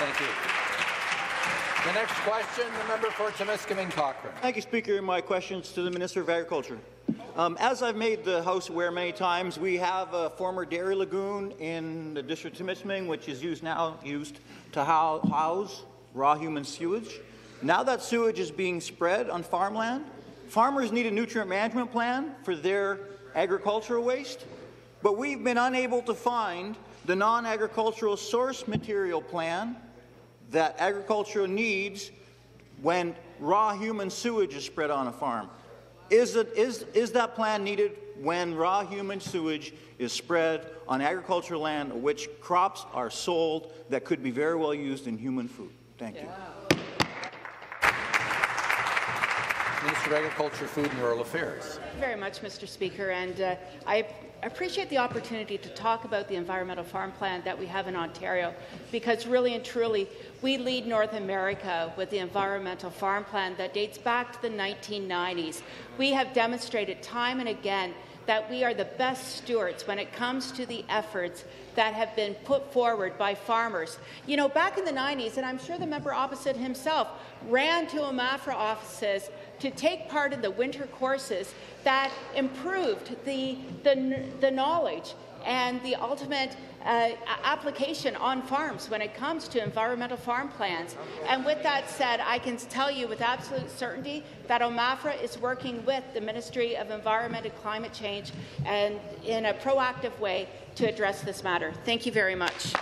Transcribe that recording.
Thank you. The next question, the member for Timiskaming Cochrane. Thank you, Speaker. My questions to the Minister of Agriculture. Um, as I've made the House aware many times, we have a former dairy lagoon in the District of Timiskaming, which is used now used to house raw human sewage. Now that sewage is being spread on farmland, farmers need a nutrient management plan for their agricultural waste, but we've been unable to find the non-agricultural source material plan that agriculture needs when raw human sewage is spread on a farm. Is, it, is, is that plan needed when raw human sewage is spread on agricultural land which crops are sold that could be very well used in human food? Thank yeah. you. Minister of Agriculture, Food and Rural Affairs. Thank you very much, Mr. Speaker. And uh, I appreciate the opportunity to talk about the environmental farm plan that we have in Ontario, because really and truly, we lead North America with the environmental farm plan that dates back to the 1990s. We have demonstrated time and again that we are the best stewards when it comes to the efforts that have been put forward by farmers. You know, back in the 90s, and I'm sure the member opposite himself ran to OMAFRA offices to take part in the winter courses that improved the, the, the knowledge and the ultimate uh, application on farms when it comes to environmental farm plans. And with that said, I can tell you with absolute certainty that OMAFRA is working with the Ministry of Environment and Climate Change and in a proactive way to address this matter. Thank you very much.